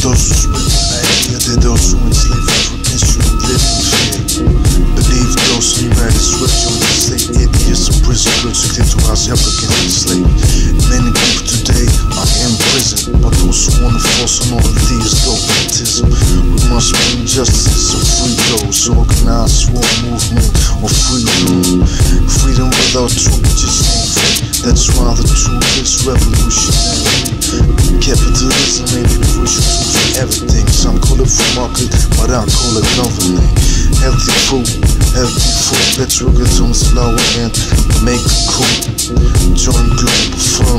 Those who spread the when I hear that those who enslave potential live in fear. Believe those who marry sweat you and say idiots and prison goods cling to us, help against the slave. Many people today are in prison, but those who wanna force on all of these dogmatism. We must bring justice and free those who organize war movement or freedom. Freedom without truth just ain't free. That's why the truth is revolutionary. But I call it governing. Healthy food, healthy food. Let's get on slow and make it cool. Join Globalfirm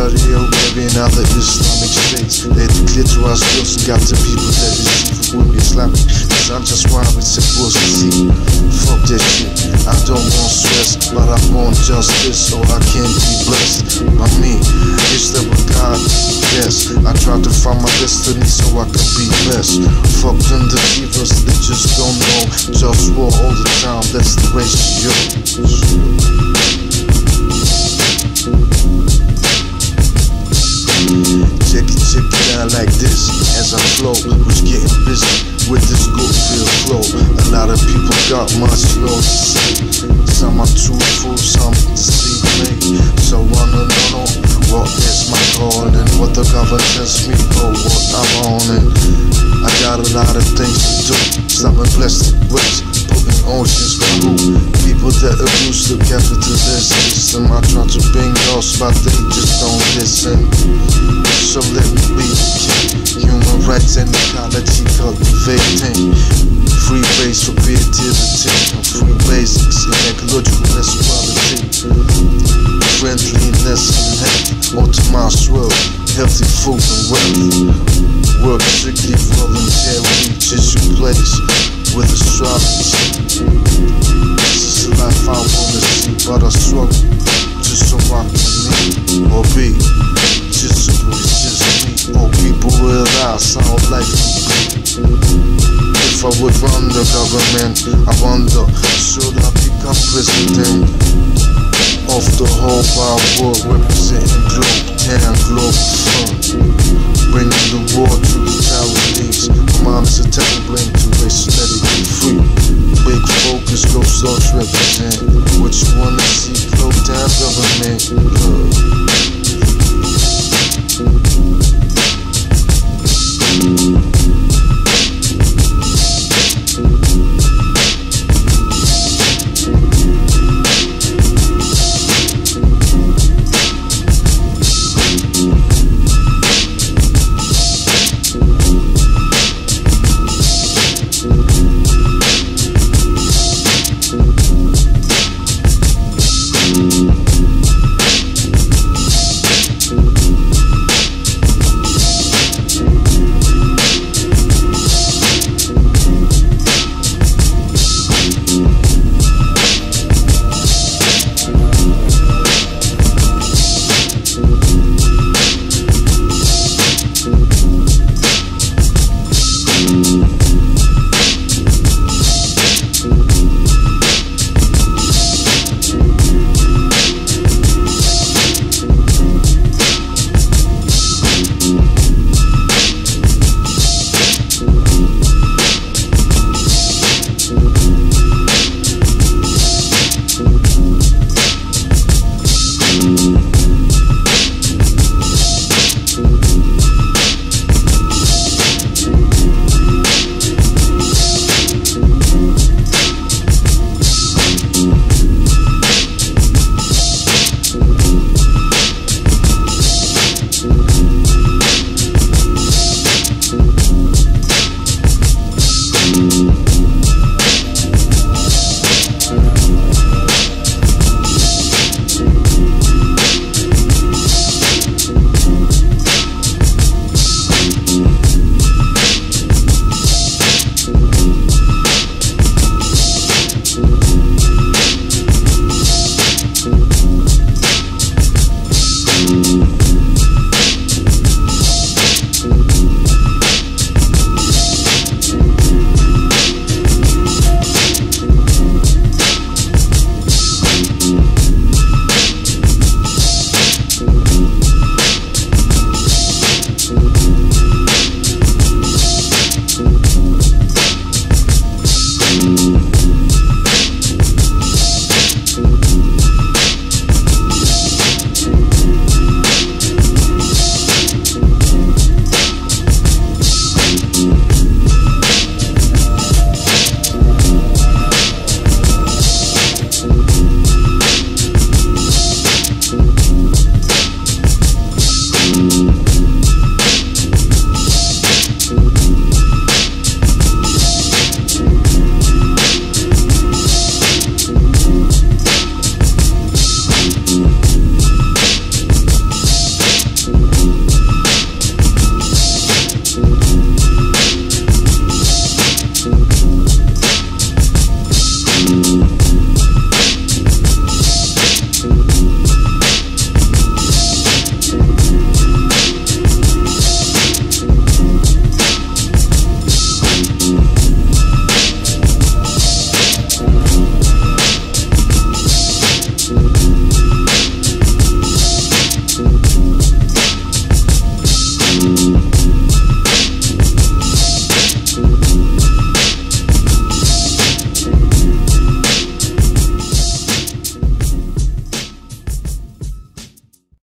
In Saudi Arabia and other Islamic states. They declare to skills and got the people that is evil with Islamic. Cause I'm just rhyming simplicity. Fuck that shit. I don't want stress, but I want justice so I can be blessed. By me, is there a God? Yes. I try to find my destiny so I can be blessed Fuck them deceivers, they just don't know. Just war all the time, that's the ratio. Government tells me for what I'm on. And I got a lot of things to do. Some are blessed with putting oceans through. People that abuse the capitalist system. I try to bring those, but they just don't listen. So let me be. Human rights and ecology cultivating. Free base for creativity. Free basics in ecological equality. Friendliness Optimized world. Healthy food and wealth. Work strictly voluntary. Just your place with astrology. This is the life I wanna see, but I struggle just so I can live or be. Just it's just me. More people realize how life can be. If I would run the government, I wonder, should I become president? off the whole wide world, representing globe, town, globe, fun. Bringing the war to the colonies. Moms a telling blame to race, let it be free. Big focus, low source, represent. What you wanna see, low down government. Uh.